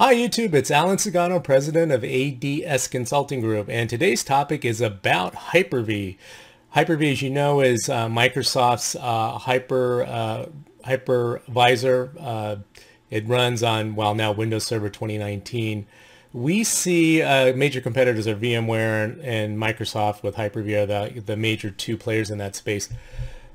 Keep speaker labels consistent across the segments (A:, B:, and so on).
A: Hi YouTube, it's Alan Sagano, president of ADS Consulting Group, and today's topic is about Hyper-V. Hyper-V, as you know, is uh, Microsoft's uh, hyper uh, hypervisor. Uh, it runs on, well, now Windows Server 2019. We see uh, major competitors are VMware and, and Microsoft with Hyper-V are the, the major two players in that space.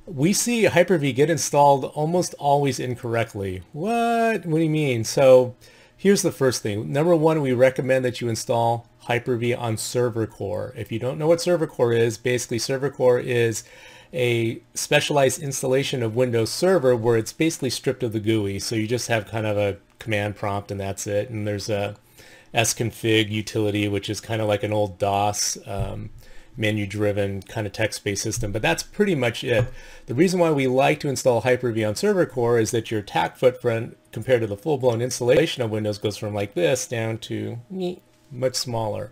A: We see Hyper-V get installed almost always incorrectly. What? What do you mean? So Here's the first thing. Number one, we recommend that you install Hyper-V on Server Core. If you don't know what Server Core is, basically Server Core is a specialized installation of Windows Server where it's basically stripped of the GUI. So you just have kind of a command prompt and that's it. And there's a sconfig utility, which is kind of like an old DOS um, menu-driven kind of text-based system, but that's pretty much it. The reason why we like to install Hyper-V on Server Core is that your attack footprint compared to the full-blown installation of Windows goes from like this down to much smaller.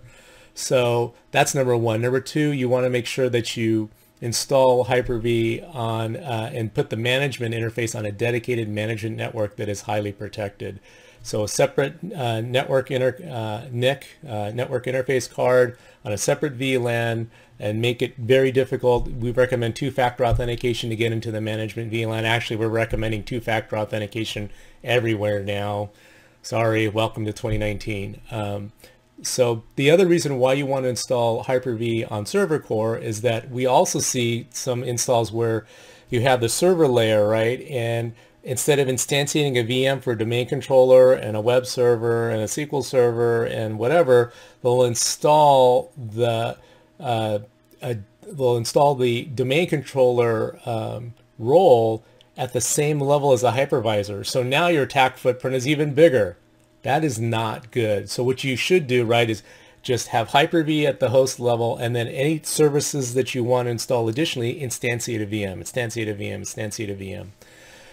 A: So that's number one. Number two, you want to make sure that you install Hyper-V on uh, and put the management interface on a dedicated management network that is highly protected. So a separate uh, network inter, uh, NIC, uh, network interface card on a separate VLAN and make it very difficult. We recommend two-factor authentication to get into the management VLAN. Actually, we're recommending two-factor authentication everywhere now. Sorry, welcome to 2019. Um, so the other reason why you want to install Hyper-V on Server Core is that we also see some installs where you have the server layer, right? And instead of instantiating a VM for a domain controller and a web server and a SQL server and whatever, they'll install the uh, a, they'll install the domain controller um, role at the same level as a hypervisor. So now your attack footprint is even bigger. That is not good. So what you should do, right, is just have Hyper-V at the host level and then any services that you want to install additionally, instantiate a VM, instantiate a VM, instantiate a VM.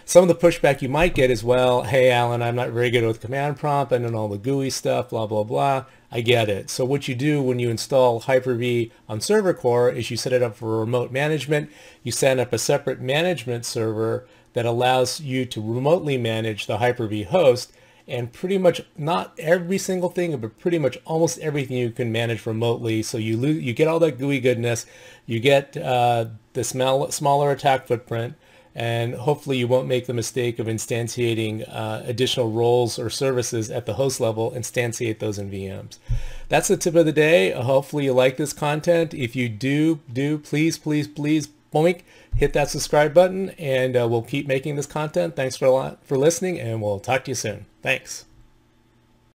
A: Some of the pushback you might get is, well, hey, Alan, I'm not very good with command prompt and then all the GUI stuff, blah, blah, blah. I get it. So what you do when you install Hyper-V on Server Core is you set it up for remote management. You set up a separate management server that allows you to remotely manage the Hyper-V host and pretty much not every single thing, but pretty much almost everything you can manage remotely. So you lose, you get all that GUI goodness, you get uh, the small, smaller attack footprint, and hopefully you won't make the mistake of instantiating uh, additional roles or services at the host level, instantiate those in VMs. That's the tip of the day. Hopefully you like this content. If you do, do please, please, please, boink, hit that subscribe button and uh, we'll keep making this content. Thanks for a lot for listening and we'll talk to you soon. Thanks.